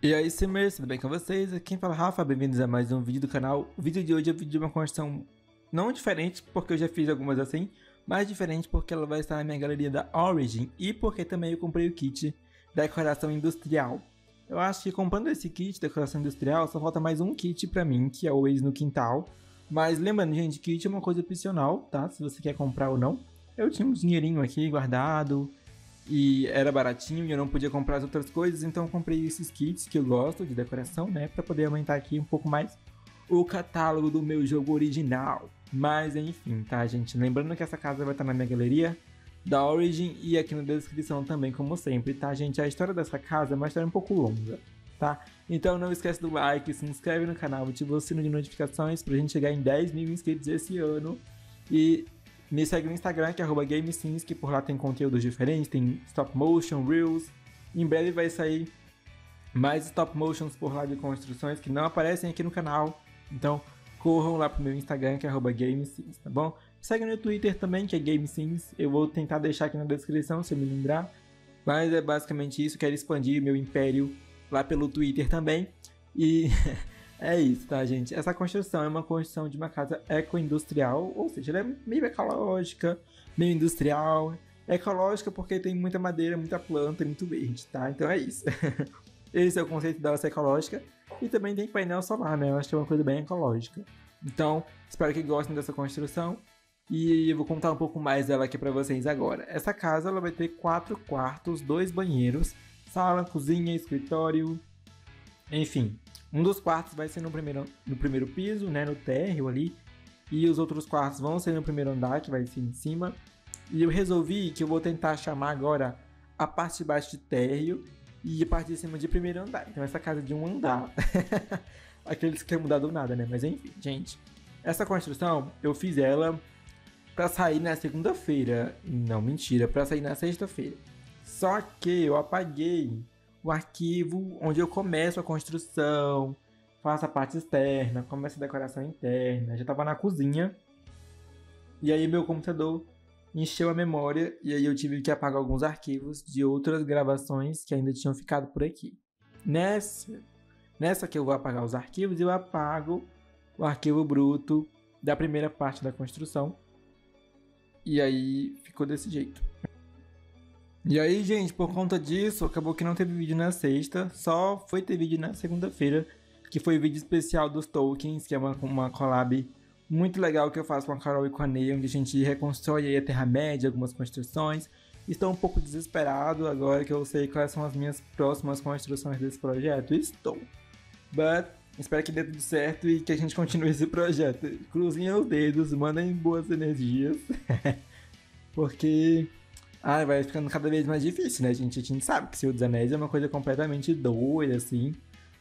E aí, Simmers, tudo bem com vocês? Aqui quem fala é Rafa, bem-vindos a mais um vídeo do canal. O vídeo de hoje é um vídeo de uma construção não diferente, porque eu já fiz algumas assim, mas diferente porque ela vai estar na minha galeria da Origin e porque também eu comprei o kit decoração industrial. Eu acho que comprando esse kit decoração industrial, só falta mais um kit pra mim, que é o Waze no Quintal. Mas lembrando, gente, kit é uma coisa opcional, tá? Se você quer comprar ou não. Eu tinha um dinheirinho aqui guardado, e era baratinho e eu não podia comprar as outras coisas, então eu comprei esses kits que eu gosto de decoração, né, para poder aumentar aqui um pouco mais o catálogo do meu jogo original. Mas enfim, tá, gente? Lembrando que essa casa vai estar na minha galeria da Origin e aqui na descrição também, como sempre, tá, gente? A história dessa casa é uma história um pouco longa, tá? Então não esquece do like, se inscreve no canal, ativa o sino de notificações pra gente chegar em 10 mil inscritos esse ano. E me segue no Instagram, que é GameSins, que por lá tem conteúdos diferentes, tem stop motion, reels. Em breve vai sair mais stop motions por lá de construções que não aparecem aqui no canal. Então corram lá pro meu Instagram, que é GameSins, tá bom? Segue no Twitter também, que é GameSins. Eu vou tentar deixar aqui na descrição, se eu me lembrar. Mas é basicamente isso, quero expandir meu império lá pelo Twitter também. E É isso, tá, gente? Essa construção é uma construção de uma casa ecoindustrial, ou seja, ela é meio ecológica, meio industrial. É ecológica porque tem muita madeira, muita planta muito verde, tá? Então é isso. Esse é o conceito dela ser ecológica. E também tem painel solar, né? Eu acho que é uma coisa bem ecológica. Então, espero que gostem dessa construção. E eu vou contar um pouco mais dela aqui para vocês agora. Essa casa ela vai ter quatro quartos, dois banheiros, sala, cozinha, escritório, enfim, um dos quartos vai ser no primeiro, no primeiro piso, né, no térreo ali, e os outros quartos vão ser no primeiro andar, que vai ser em cima. E eu resolvi que eu vou tentar chamar agora a parte de baixo de térreo e a parte de cima de primeiro andar. Então essa casa é de um andar. Aqueles que querem mudar do nada, né? Mas enfim, gente. Essa construção, eu fiz ela para sair na segunda-feira. Não, mentira, para sair na sexta-feira. Só que eu apaguei o arquivo onde eu começo a construção, faço a parte externa, começo a decoração interna. Já estava na cozinha. E aí meu computador encheu a memória e aí eu tive que apagar alguns arquivos de outras gravações que ainda tinham ficado por aqui. Nessa, nessa que eu vou apagar os arquivos, eu apago o arquivo bruto da primeira parte da construção. E aí ficou desse jeito. E aí, gente, por conta disso, acabou que não teve vídeo na sexta, só foi ter vídeo na segunda-feira, que foi o vídeo especial dos tokens, que é uma, uma collab muito legal que eu faço com a Carol e com a Ney, onde a gente reconstrói a Terra-média, algumas construções. Estou um pouco desesperado agora que eu sei quais são as minhas próximas construções desse projeto. Estou. But espero que dê tudo certo e que a gente continue esse projeto. Cruzem os dedos, mandem boas energias. Porque ah, vai ficando cada vez mais difícil, né, gente? A gente sabe que Senhor dos Anéis é uma coisa completamente doida, assim.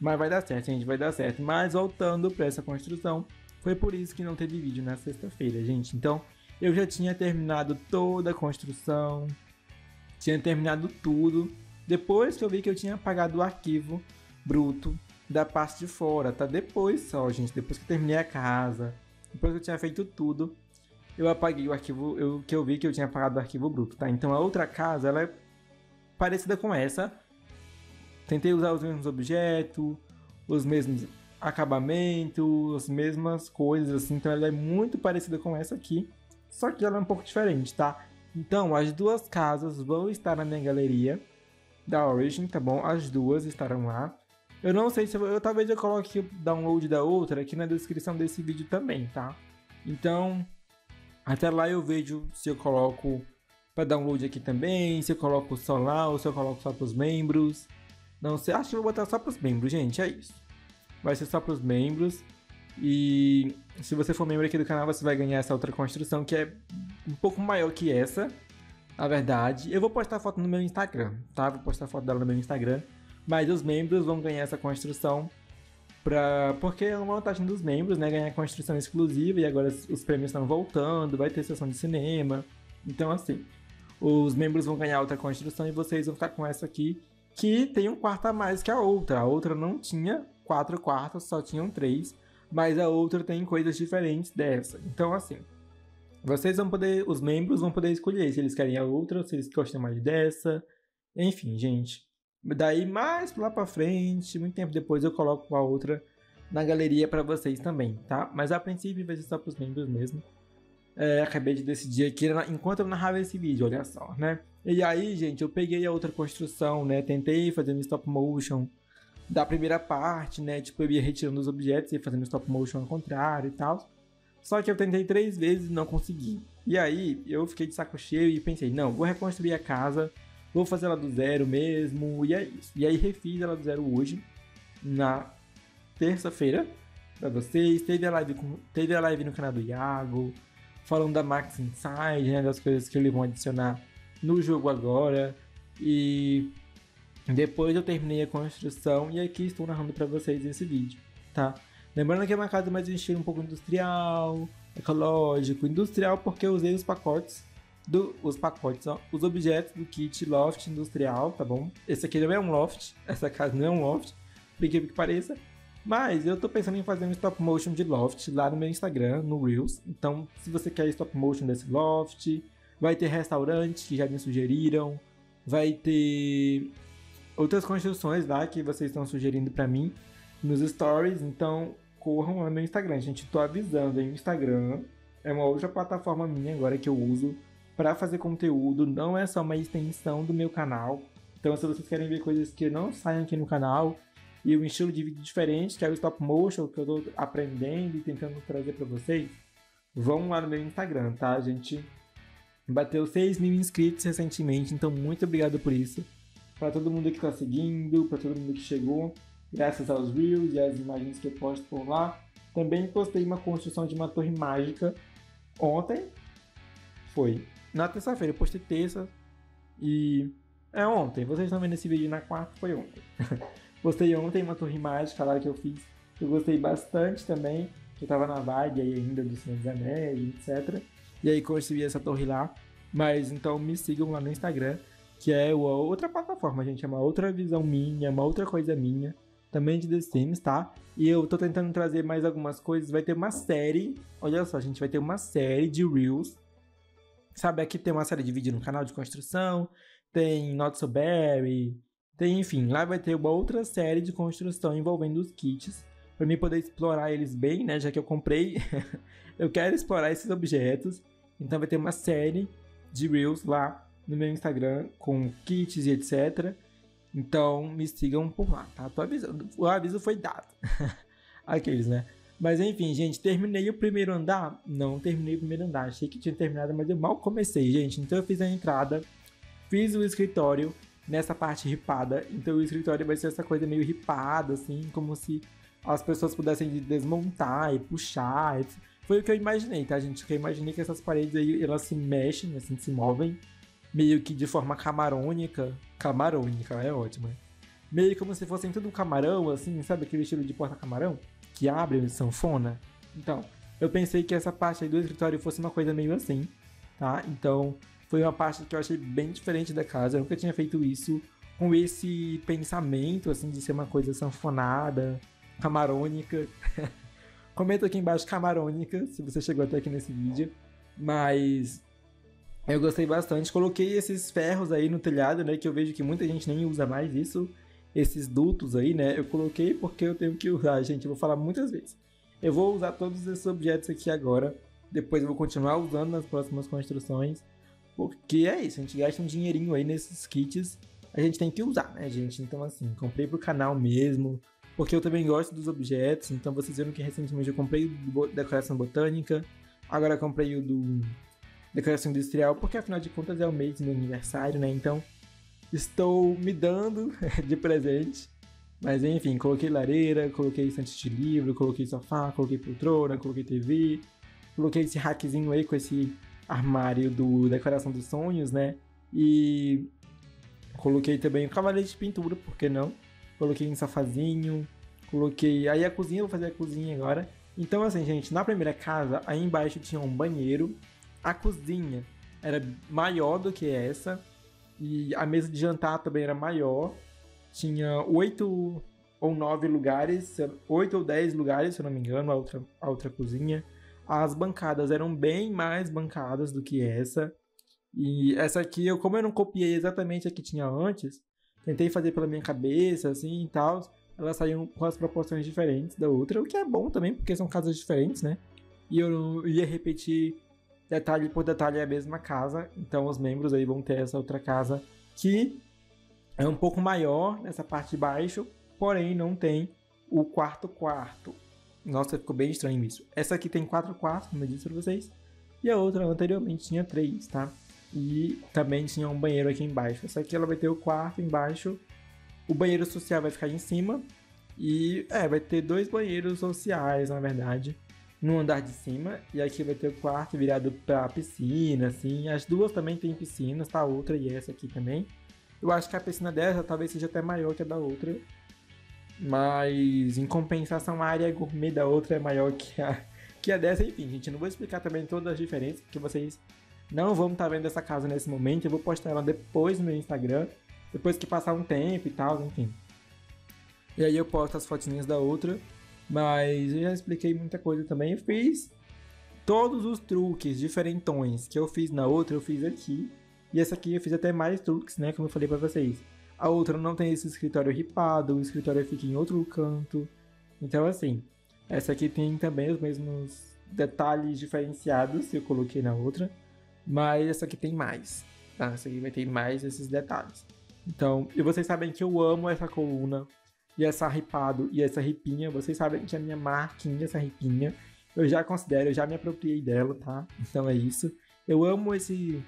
Mas vai dar certo, gente, vai dar certo. Mas voltando para essa construção, foi por isso que não teve vídeo na sexta-feira, gente. Então, eu já tinha terminado toda a construção, tinha terminado tudo. Depois que eu vi que eu tinha apagado o arquivo bruto da parte de fora, tá? Depois só, gente, depois que eu terminei a casa, depois que eu tinha feito tudo, eu apaguei o arquivo, eu, que eu vi que eu tinha apagado o arquivo bruto, tá? Então a outra casa, ela é parecida com essa. Tentei usar os mesmos objetos, os mesmos acabamentos, as mesmas coisas, assim. Então ela é muito parecida com essa aqui, só que ela é um pouco diferente, tá? Então as duas casas vão estar na minha galeria da Origin, tá bom? As duas estarão lá. Eu não sei se eu, eu talvez eu coloque o download da outra aqui na descrição desse vídeo também, tá? Então, até lá eu vejo se eu coloco para download aqui também, se eu coloco só lá ou se eu coloco só para os membros. Não sei, acho que vou botar só para os membros, gente, é isso. Vai ser só para os membros. E se você for membro aqui do canal, você vai ganhar essa outra construção que é um pouco maior que essa, na verdade. Eu vou postar foto no meu Instagram, tá? Vou postar foto dela no meu Instagram. Mas os membros vão ganhar essa construção Pra, porque é uma vantagem dos membros, né? Ganhar construção exclusiva e agora os prêmios estão voltando, vai ter sessão de cinema. Então, assim, os membros vão ganhar outra construção e vocês vão ficar com essa aqui, que tem um quarto a mais que a outra. A outra não tinha quatro quartos, só tinham três, mas a outra tem coisas diferentes dessa. Então, assim, vocês vão poder, os membros vão poder escolher se eles querem a outra, se eles gostam mais dessa. Enfim, gente, Daí mais lá pra frente, muito tempo depois, eu coloco a outra na galeria para vocês também, tá? Mas a princípio vai ser só pros membros mesmo. É, acabei de decidir aqui enquanto eu narrava esse vídeo, olha só, né? E aí, gente, eu peguei a outra construção, né? Tentei fazer um stop motion da primeira parte, né? Tipo, eu ia retirando os objetos e fazendo stop motion ao contrário e tal. Só que eu tentei três vezes e não consegui. E aí, eu fiquei de saco cheio e pensei, não, vou reconstruir a casa, vou fazer ela do zero mesmo, e é isso. E aí, refiz ela do zero hoje, na terça-feira, pra vocês. Teve a, live com, teve a live no canal do Iago, falando da Max Inside, né, das coisas que eles vão adicionar no jogo agora. E depois eu terminei a construção e aqui estou narrando para vocês esse vídeo, tá? Lembrando que é uma casa mais de estilo um pouco industrial, ecológico, industrial porque eu usei os pacotes do, os pacotes, ó, os objetos do kit loft industrial, tá bom? Esse aqui não é um loft, essa casa não é um loft, por que pareça. Mas eu tô pensando em fazer um stop motion de loft lá no meu Instagram, no Reels. Então, se você quer stop motion desse loft, vai ter restaurante que já me sugeriram, vai ter outras construções lá que vocês estão sugerindo para mim nos stories. Então, corram lá no meu Instagram. Gente, tô avisando, hein? O Instagram é uma outra plataforma minha agora que eu uso para fazer conteúdo. Não é só uma extensão do meu canal. Então, se vocês querem ver coisas que não saem aqui no canal e um estilo de vídeo diferente, que é o stop motion que eu tô aprendendo e tentando trazer para vocês, vão lá no meu Instagram, tá? A gente bateu 6 mil inscritos recentemente, então muito obrigado por isso. Para todo mundo que está seguindo, para todo mundo que chegou graças aos Reels e às imagens que eu posto por lá. Também postei uma construção de uma torre mágica ontem. Foi. Na terça-feira, eu postei terça. E é ontem. Vocês estão vendo esse vídeo na quarta, foi ontem. postei ontem uma torre mágica lá que eu fiz. Eu gostei bastante também. Que eu tava na vibe aí ainda do Senhor dos Anéis, etc. E aí construí essa torre lá. Mas então me sigam lá no Instagram. Que é outra plataforma, gente. É uma outra visão minha, uma outra coisa minha também de The Sims, tá? E eu tô tentando trazer mais algumas coisas. Vai ter uma série, olha só, a gente vai ter uma série de Reels. Sabe, aqui tem uma série de vídeo no canal de construção, tem Not So Berry, tem, enfim, lá vai ter uma outra série de construção envolvendo os kits, para mim poder explorar eles bem, né? Já que eu comprei, eu quero explorar esses objetos. Então vai ter uma série de Reels lá no meu Instagram com kits e etc. Então me sigam por lá, tá? Tô avisando. O aviso foi dado. Aqueles, né? Mas enfim, gente, terminei o primeiro andar? Não terminei o primeiro andar. Achei que tinha terminado, mas eu mal comecei, gente. Então eu fiz a entrada, fiz o escritório nessa parte ripada. Então o escritório vai ser essa coisa meio ripada, assim, como se as pessoas pudessem desmontar e puxar. Foi o que eu imaginei, tá, gente? Eu imaginei que essas paredes aí, elas se mexem, assim, se movem meio que de forma camarônica. Camarônica, é ótimo. Né? Meio como se fossem tudo camarão, assim, sabe aquele estilo de porta-camarão? Que abre sanfona? Então, eu pensei que essa parte do escritório fosse uma coisa meio assim, tá? Então, foi uma parte que eu achei bem diferente da casa. Eu nunca tinha feito isso com esse pensamento, assim, de ser uma coisa sanfonada, camarônica. Comenta aqui embaixo camarônica, se você chegou até aqui nesse vídeo. Mas eu gostei bastante. Coloquei esses ferros aí no telhado, né? Que eu vejo que muita gente nem usa mais isso. Esses dutos aí, né? Eu coloquei porque eu tenho que usar, gente. Eu vou falar muitas vezes. Eu vou usar todos esses objetos aqui agora. Depois eu vou continuar usando nas próximas construções. Porque é isso, a gente gasta um dinheirinho aí nesses kits. A gente tem que usar, né, gente? Então, assim, comprei pro canal mesmo. Porque eu também gosto dos objetos. Então, vocês viram que recentemente eu comprei o decoração botânica. Agora comprei o do decoração industrial, porque afinal de contas é o mês do meu aniversário, né? Então estou me dando de presente. Mas enfim, coloquei lareira, coloquei estante de livro, coloquei sofá, coloquei poltrona, coloquei TV, coloquei esse hackzinho aí com esse armário do Decoração dos Sonhos, né? E coloquei também o cavaleiro de pintura, por que não? Coloquei um sofazinho, coloquei. Aí a cozinha, vou fazer a cozinha agora. Então, assim, gente, na primeira casa, aí embaixo tinha um banheiro a cozinha era maior do que essa. E a mesa de jantar também era maior. Tinha oito ou nove lugares, oito ou dez lugares, se eu não me engano, a outra, a outra cozinha. As bancadas eram bem mais bancadas do que essa. E essa aqui, eu, como eu não copiei exatamente a que tinha antes, tentei fazer pela minha cabeça, assim e tal. Elas saíam com as proporções diferentes da outra, o que é bom também, porque são casas diferentes, né? E eu não ia repetir detalhe por detalhe a mesma casa, então os membros aí vão ter essa outra casa que é um pouco maior nessa parte de baixo, porém não tem o quarto quarto. Nossa, ficou bem estranho isso. Essa aqui tem quatro quartos, como eu disse pra vocês, e a outra anteriormente tinha três, tá? E também tinha um banheiro aqui embaixo. Essa aqui ela vai ter o quarto embaixo, o banheiro social vai ficar em cima, e é, vai ter dois banheiros sociais, na verdade no andar de cima. E aqui vai ter o quarto virado pra piscina, assim. As duas também tem piscinas, tá? A outra e essa aqui também. Eu acho que a piscina dessa talvez seja até maior que a da outra. Mas em compensação a área gourmet da outra é maior que a, que a dessa. Enfim, gente, não vou explicar também todas as diferenças, porque vocês não vão estar vendo essa casa nesse momento. Eu vou postar ela depois no meu Instagram. Depois que passar um tempo e tal, enfim. E aí eu posto as fotinhas da outra. Mas eu já expliquei muita coisa também. Eu fiz todos os truques diferentões que eu fiz na outra, eu fiz aqui. E essa aqui eu fiz até mais truques, né? Como eu falei pra vocês. A outra não tem esse escritório ripado, o escritório fica em outro canto. Então, assim, essa aqui tem também os mesmos detalhes diferenciados que eu coloquei na outra. Mas essa aqui tem mais, tá? Essa aqui vai ter mais esses detalhes. Então, e vocês sabem que eu amo essa coluna e essa ripado e essa ripinha, vocês sabem que a minha marquinha, essa ripinha, eu já considero, eu já me apropriei dela, tá? Então é isso. Eu amo esse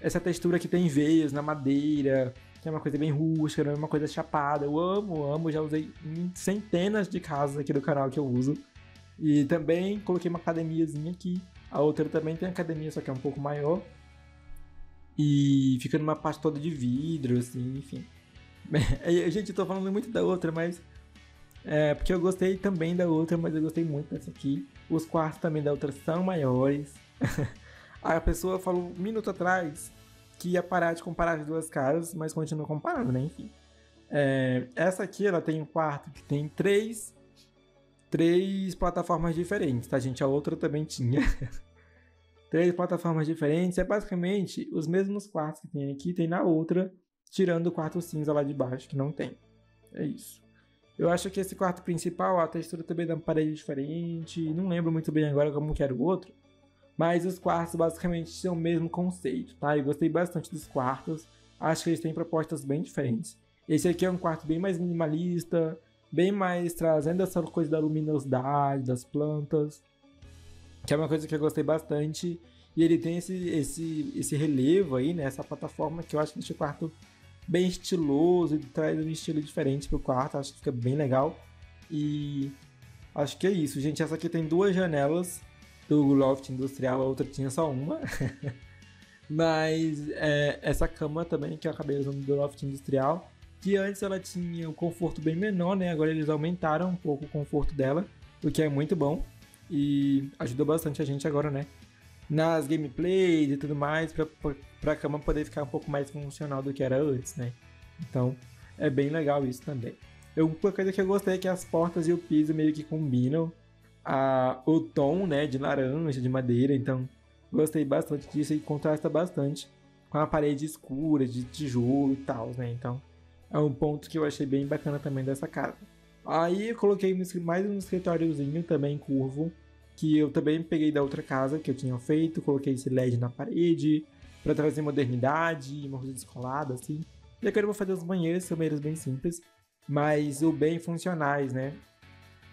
essa textura que tem veias na madeira, que é uma coisa bem rústica, não é uma coisa chapada. Eu amo, amo, já usei centenas de casas aqui do canal que eu uso. E também coloquei uma academiazinha aqui. A outra também tem academia, só que é um pouco maior. E fica numa parte toda de vidro, assim, enfim. Gente, eu tô falando muito da outra, mas. É, porque eu gostei também da outra, mas eu gostei muito dessa aqui. Os quartos também da outra são maiores. a pessoa falou um minuto atrás que ia parar de comparar as duas caras, mas continua comparando, né? Enfim. É, essa aqui, ela tem um quarto que tem três, três plataformas diferentes, tá, gente? A outra também tinha. três plataformas diferentes. É basicamente os mesmos quartos que tem aqui, tem na outra tirando o quarto cinza lá de baixo, que não tem. É isso. Eu acho que esse quarto principal, a textura também da parede é diferente, não lembro muito bem agora como que era o outro, mas os quartos basicamente são o mesmo conceito, tá? Eu gostei bastante dos quartos, acho que eles têm propostas bem diferentes. Esse aqui é um quarto bem mais minimalista, bem mais trazendo essa coisa da luminosidade, das plantas, que é uma coisa que eu gostei bastante. E ele tem esse, esse, esse relevo aí, né? Essa plataforma que eu acho que deixa o quarto bem estiloso e traz um estilo diferente pro quarto, acho que fica bem legal. E acho que é isso, gente. Essa aqui tem duas janelas do loft industrial, a outra tinha só uma. Mas é, essa cama também, que eu acabei usando do loft industrial, que antes ela tinha um conforto bem menor, né? Agora eles aumentaram um pouco o conforto dela, o que é muito bom. E ajuda bastante a gente agora, né? Nas gameplays e tudo mais, para a cama poder ficar um pouco mais funcional do que era antes, né? Então, é bem legal isso também. Eu, uma coisa que eu gostei é que as portas e o piso meio que combinam a, o tom, né, de laranja, de madeira, então gostei bastante disso e contrasta bastante com a parede escura, de tijolo e tal, né? Então, é um ponto que eu achei bem bacana também dessa casa. Aí eu coloquei mais um escritóriozinho também curvo, que eu também peguei da outra casa que eu tinha feito, coloquei esse LED na parede para trazer modernidade, uma coisa descolada assim. E agora eu vou fazer os banheiros, são banheiros bem simples, mas o bem funcionais, né?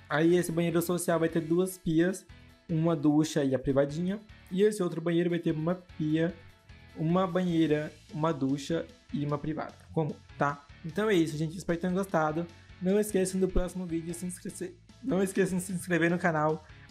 Aí esse banheiro social vai ter duas pias, uma ducha e a privadinha, e esse outro banheiro vai ter uma pia, uma banheira, uma ducha e uma privada, como, tá? Então é isso, gente, espero que tenham gostado. Não esqueçam do próximo vídeo se inscrever, não esqueçam de se inscrever no canal